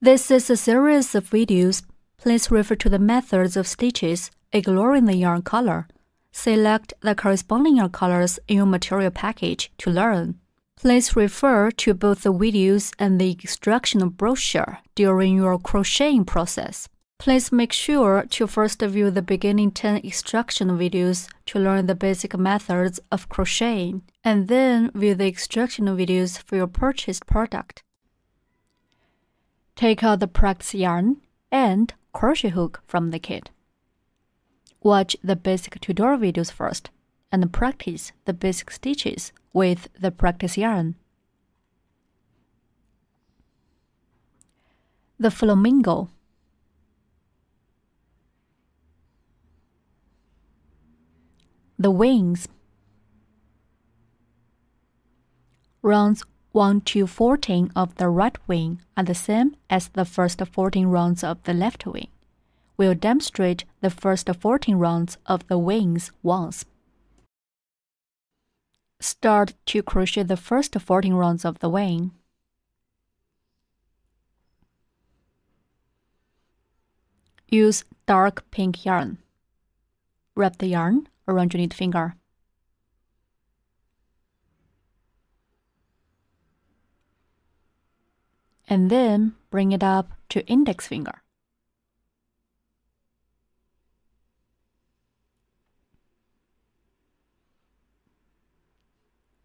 This is a series of videos. Please refer to the methods of stitches, ignoring the yarn color. Select the corresponding yarn colors in your material package to learn. Please refer to both the videos and the instructional brochure during your crocheting process. Please make sure to first view the beginning 10 instructional videos to learn the basic methods of crocheting, and then view the instructional videos for your purchased product. Take out the practice yarn and crochet hook from the kit. Watch the basic tutorial videos first and practice the basic stitches with the practice yarn. The flamingo. The wings. Rounds 1 to 14 of the right wing are the same as the first 14 rounds of the left wing. We'll demonstrate the first 14 rounds of the wings once. Start to crochet the first 14 rounds of the wing. Use dark pink yarn. Wrap the yarn around your knit finger. And then bring it up to index finger.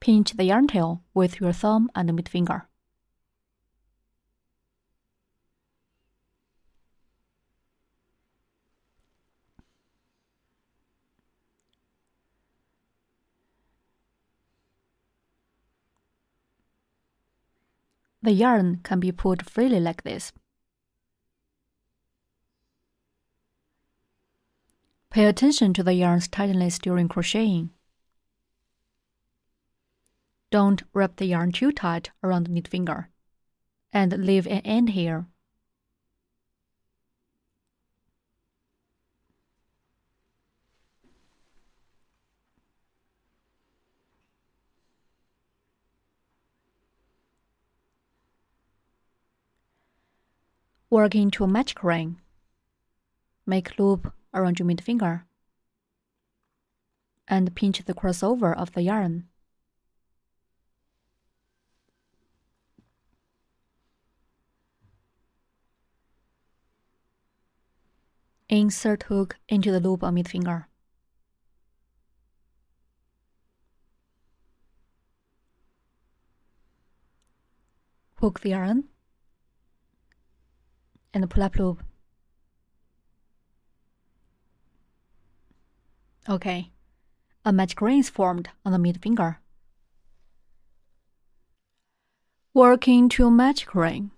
Pinch the yarn tail with your thumb and middle The yarn can be pulled freely like this. Pay attention to the yarn's tightness during crocheting. Don't wrap the yarn too tight around the knit finger, and leave an end here. Work into a magic ring. Make loop around your middle finger and pinch the crossover of the yarn. Insert hook into the loop on middle finger. Hook the yarn and pull up loop. Okay, a magic ring is formed on the middle finger. Working to a magic ring.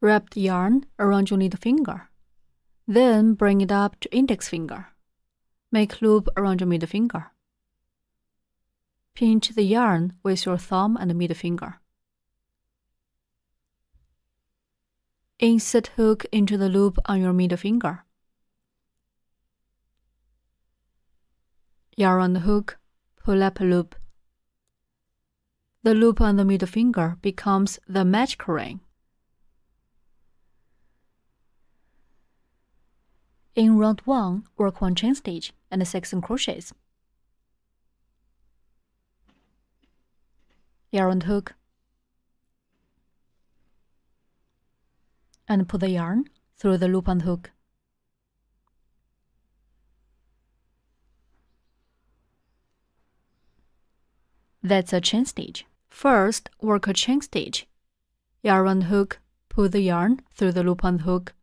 Wrap the yarn around your middle finger. Then bring it up to index finger. Make loop around your middle finger. Pinch the yarn with your thumb and middle finger. Insert hook into the loop on your middle finger. Yarn on the hook, pull up a loop. The loop on the middle finger becomes the magic ring. In round 1, work 1 chain stitch and 6 crochets. Yarn hook and put the yarn through the loop and hook. That's a chain stitch. First, work a chain stitch. Yarn on hook, pull the yarn through the loop and hook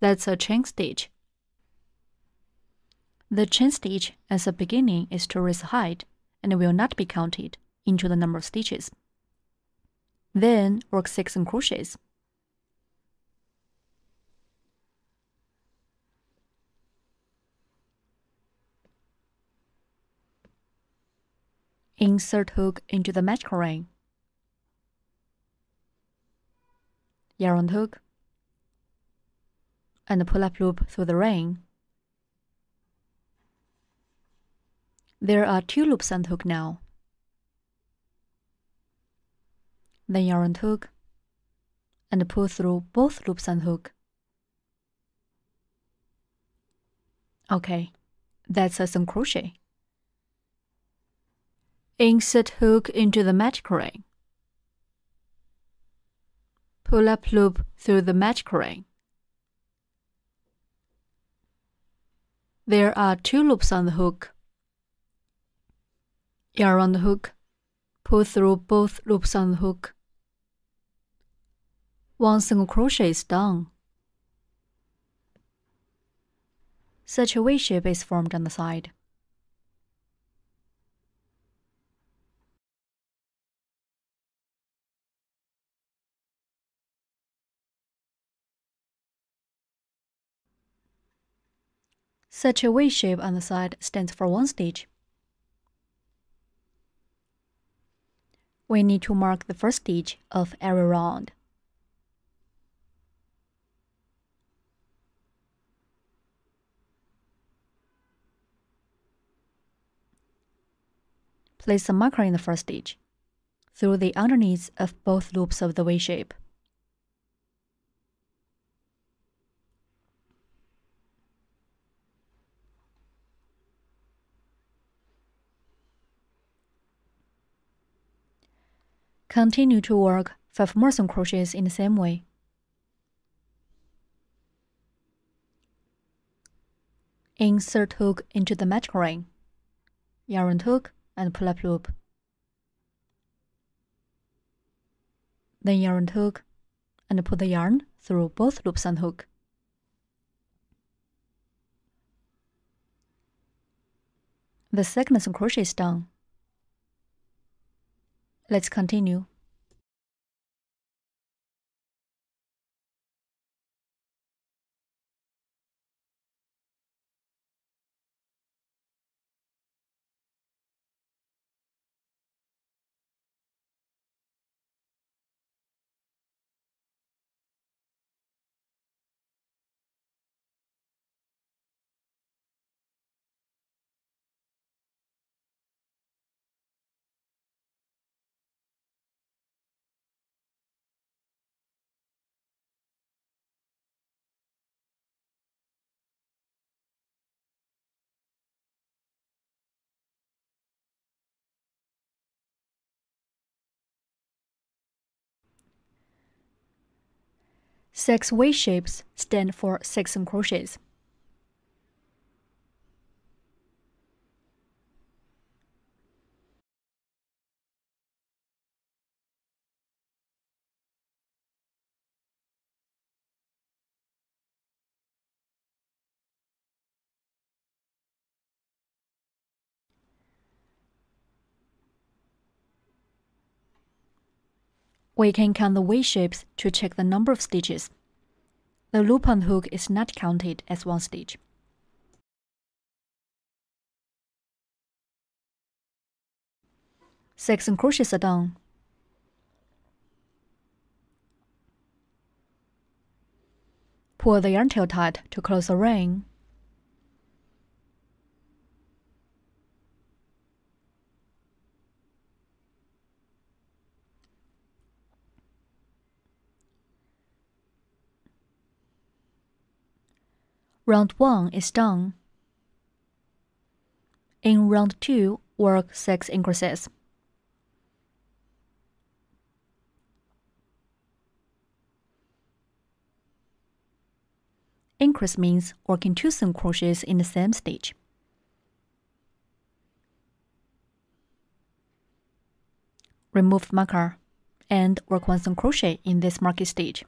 that's a chain stitch. The chain stitch as a beginning is to raise height and will not be counted into the number of stitches. Then work 6 crochets. Insert hook into the magic ring. Yarn hook and pull up loop through the ring. There are two loops on the hook now. Then yarn hook and pull through both loops and hook. Okay, that's a single crochet. Insert hook into the magic ring. Pull up loop through the magic ring. There are two loops on the hook. Yarn on the hook. Pull through both loops on the hook. One single crochet is done. Such a V shape is formed on the side. Such a V shape on the side stands for one stitch. We need to mark the first stitch of every round. Place a marker in the first stitch, through the underneath of both loops of the V shape. Continue to work 5 more single crochets in the same way. Insert hook into the magic ring. Yarn hook and pull up loop. Then yarn hook and put the yarn through both loops and hook. The second crochet is done. Let's continue. Six V shapes stand for six crochets. We can count the V shapes to check the number of stitches. The loop on hook is not counted as one stitch. Six crochets are done. Pull the yarn tail tight to close the ring. Round 1 is done. In round 2, work 6 increases. Increase means working two single crochets in the same stitch. Remove marker and work one single crochet in this marked stitch.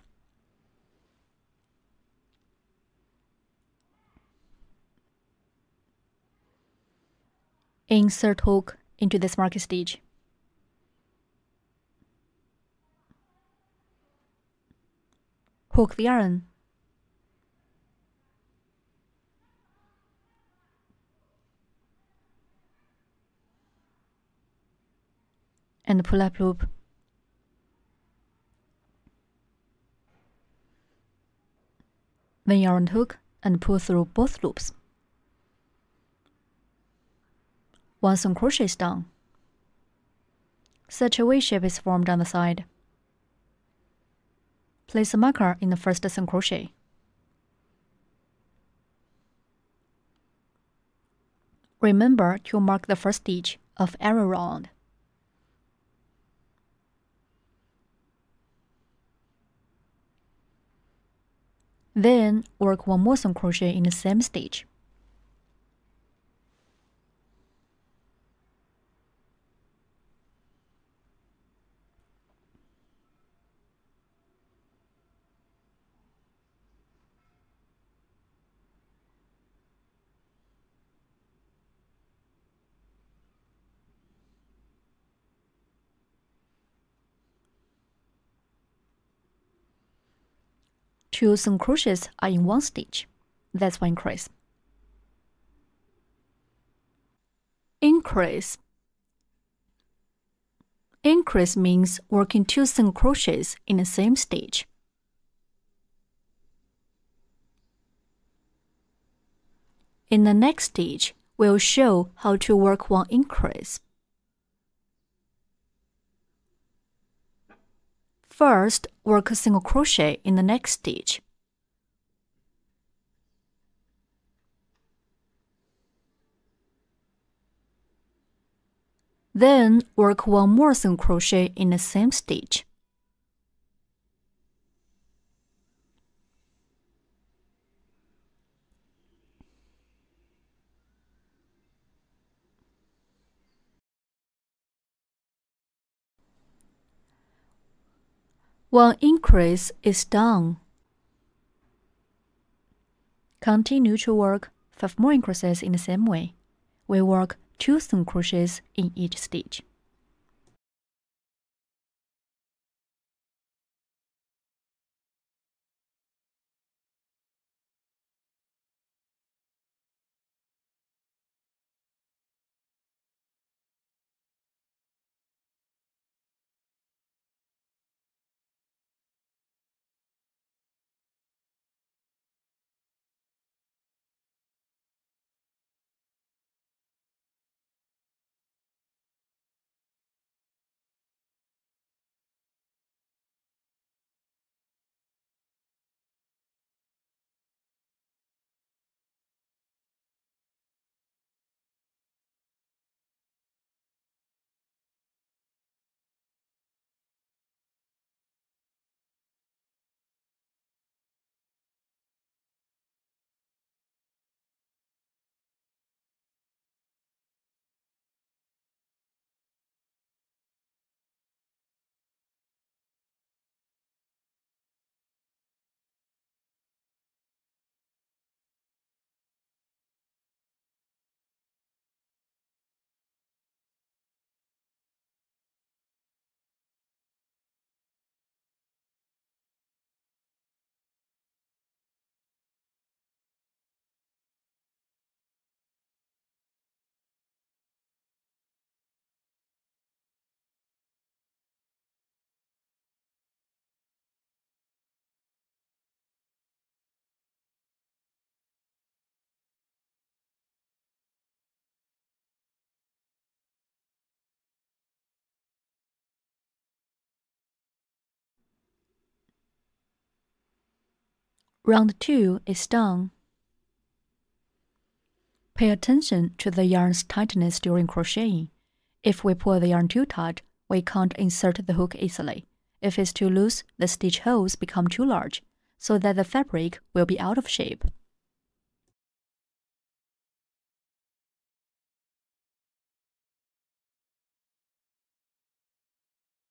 Insert hook into this marked stitch. Hook the yarn. And pull up loop. Then yarn hook and pull through both loops. One single crochet is done. Such a V shape is formed on the side. Place a marker in the first single crochet. Remember to mark the first stitch of every round. Then work one more single crochet in the same stitch. Two single crochets are in one stitch. That's one increase. Increase. Increase means working two single crochets in the same stitch. In the next stitch, we'll show how to work one increase. First, work a single crochet in the next stitch. Then work one more single crochet in the same stitch. One increase is done. Continue to work 5 more increases in the same way. We work 2 single crochets in each stitch. Round 2 is done. Pay attention to the yarn's tightness during crocheting. If we pull the yarn too tight, we can't insert the hook easily. If it's too loose, the stitch holes become too large, so that the fabric will be out of shape.